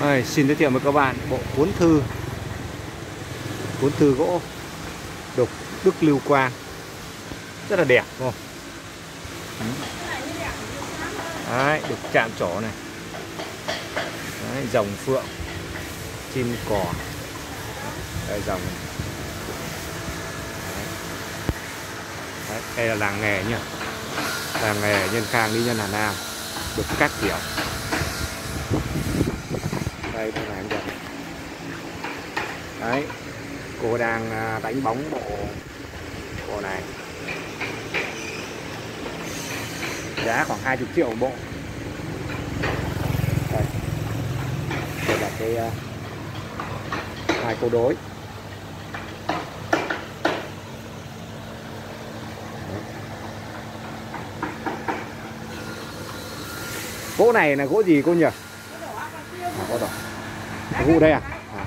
Đây, xin giới thiệu với các bạn bộ cuốn thư. Cuốn thư gỗ đục Đức Lưu Quang. Rất là đẹp không? Đấy, được chạm trổ này. Đấy, dòng phượng chim cò. Đây dòng Đấy. Đấy, đây là làng nghề nhá. Làng nghề nhân khang lý nhân hà nam được các kiểu đây tôi làm dần đấy cô đang à, đánh bóng bộ bộ này. Giá khoảng 20 triệu một bộ. Đây. Đây là cái uh, hai cô đối. Gỗ này là gỗ gì cô nhỉ? À, gỗ đỏ vụ đây à? à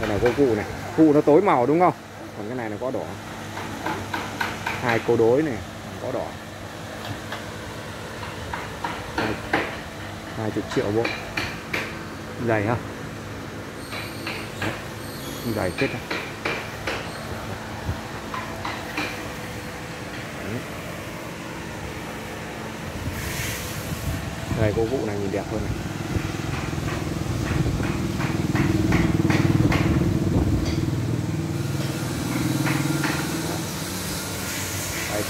đây là vô cụ này. Cụ nó tối màu đúng không? Còn cái này là có đỏ. Hai cô đối này, có đỏ. Hai chục triệu bộ. Dày ha dày chết à đây cô vụ này nhìn đẹp hơn này.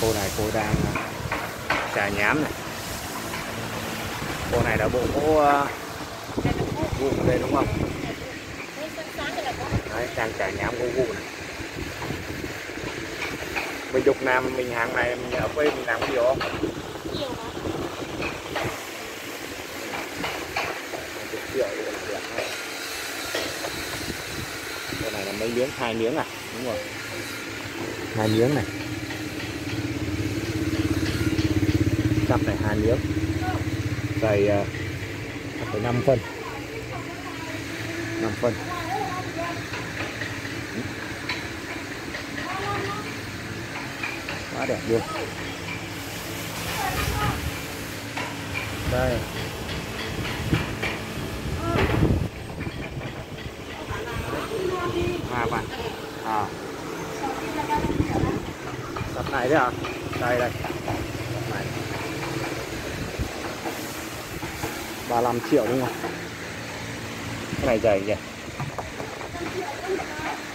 Cô này cô đang ờ, trà nhám này. Cô này là bộ ờ, gỗ vụ đây đúng không? Đấy đang trà nhám gỗ vụ này. Mình dục nam mình hàng này, mình ở quê mình làm nhiều không nhiều triệu đẹp hơn cái này là mấy miếng, hai miếng à? Đúng rồi. Hai miếng này. Cặp này hai miếng. Dày à, uh, 5 phân. 5 phân. Quá đẹp luôn. Đây. À bạn. À. Cặp này đấy à? Đây đây cặp này 35 triệu đúng không? Cái này dày nhỉ?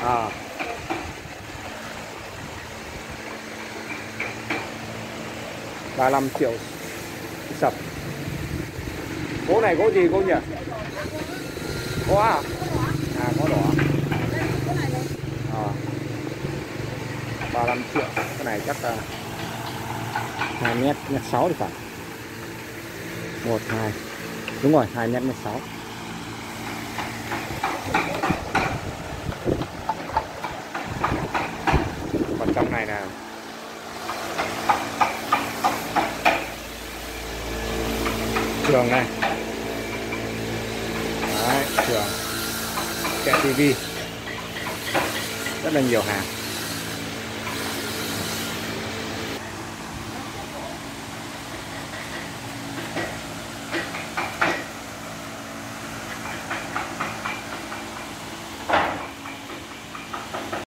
À. ba năm triệu sập. Gỗ này gỗ gì cô nhỉ? Gỗ à? À gỗ đỏ. Ờ. À. 35 triệu. Cái này chắc là hai mét mét sáu thì phải. 1 2 đúng rồi 2 mét mét 6 còn trong này là trường này. Đấy, trường. Kệ tivi. Rất là nhiều hàng.